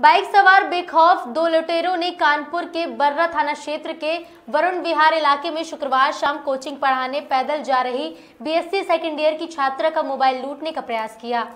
Bike सवार बेखौफ दो लुटेरों ने कानपुर के बर्रा थाना क्षेत्र के वरुण विहार इलाके में शुक्रवार शाम कोचिंग पढ़ाने पैदल जा रही बीएससी सेकेंड ईयर की छात्रा का मोबाइल लूटने का प्रयास किया।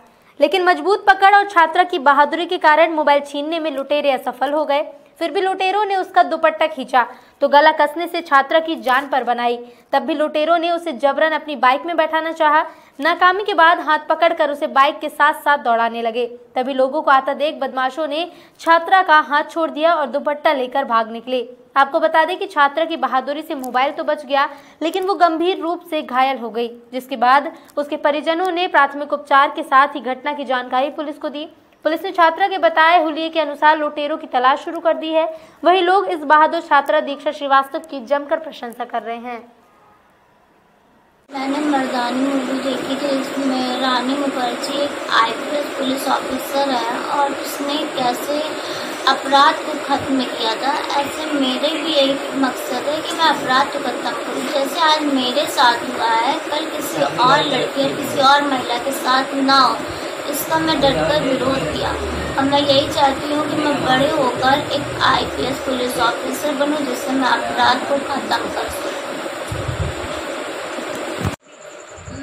लेकिन मज़बूत पकड़ और छात्रा की बहादुरी के कारण मोबाइल छीनने में लुटेरे असफल हो गए। फिर भी लुटेरों ने उसका दुपट्टा खींचा तो गला कसने से छात्रा की जान पर बनाई। तब भी लुटेरों ने उसे जबरन अपनी बाइक में बैठाना चाहा। नाकामी के बाद हाथ पकड़कर उसे बाइक के साथ साथ दौड़ाने लगे। तभी लोगों को आता देख बदमाशों ने छात्रा का हाथ छोड़ दिया और दुपट्टा लेकर भाग निकले। आपको बता दें कि छात्रा की बहादुरी से मोबाइल तो बच गया, लेकिन वो गंभीर रूप से घायल हो गई, जिसके बाद उसके परिजनों ने प्राथमिक उपचार के साथ ही घटना की जानकारी पुलिस को दी। पुलिस ने छात्रा के बताए हुलिये के अनुसार लुटेरों की तलाश शुरू कर दी है। वही लोग इस बहादुर छात्रा दीक्षा श्रीवास्तव की जमकर प्रशंसा कर रहे हैं। मैंने मर्दानी मूवी देखी थी, इसमें रानी मुखर्जी एक आईपीएस पुलिस ऑफिसर है और उसने कैसे अपराध को खत्म किया था। ऐसे मेरे भी एक मकसद है कि मैं अपराध को खत्म करूँ जैसे आज मेरे साथ हुआ है, कल किसी और लड़की और किसी और महिला के साथ ना हो। इसका मैं डटकर विरोध किया। अब मैं यही चाहती हूँ कि मैं बड़े होकर एक आईपीएस पुलिस ऑफिसर बनूँ, जिससे मैं अपराध को खत्म कर सकूँ।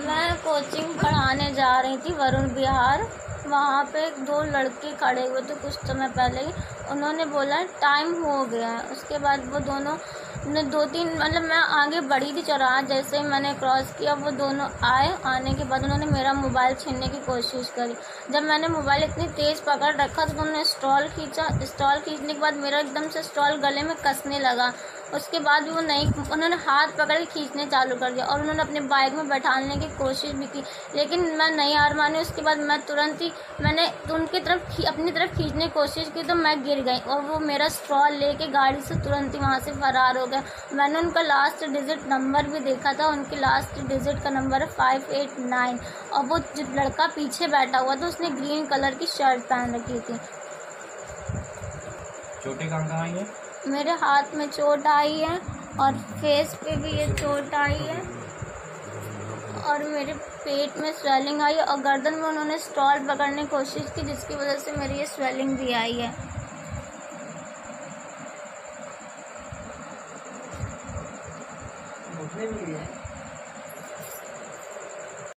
मैं कोचिंग पढ़ाने जा रही थी वरुण बिहार। वहाँ पे एक दो लड़के खड़े हुए थे कुछ समय पहले ही। उन्होंने बोला टाइम हो गया उसके बाद वो दोनों दो तीन मतलब मैं आगे बढ़ी थी चौराहा जैसे मैंने क्रॉस किया, वो दोनों आए, आने के बाद उन्होंने मेरा मोबाइल छीनने की कोशिश करी। जब मैंने मोबाइल इतनी तेज़ पकड़ रखा तो उन्होंने स्टॉल खींचा। स्टॉल खींचने के बाद मेरा एकदम से स्टॉल गले में कसने लगा। उसके बाद वो नहीं, उन्होंने हाथ पकड़ के खींचने चालू कर दिया और उन्होंने अपने बाइक में बैठाने की कोशिश भी की। लेकिन मैं नहीं हार मानी, उसके बाद मैं तुरंत ही, मैंने उनकी तरफ़ अपनी तरफ़ खींचने की कोशिश की तो मैं गिर गई और वो मेरा स्ट्रॉल लेके गाड़ी से तुरंत ही वहाँ से फरार हो गया। मैंने उनका लास्ट डिजिट नंबर भी देखा था, उनकी लास्ट डिजिट का नंबर है फाइव एट नाइन और वो जो लड़का पीछे बैठा हुआ था, उसने ग्रीन कलर की शर्ट पहन रखी थी। चोटें कहाँ कहाँ आई हैं? मेरे हाथ में चोट आई है और फेस पे भी ये चोट आई है। और मेरे पेट में स्वेलिंग आई है और गर्दन में उन्होंने स्टॉल पकड़ने की कोशिश की, जिसकी वजह से मेरी ये स्वेलिंग भी आई है। भी है।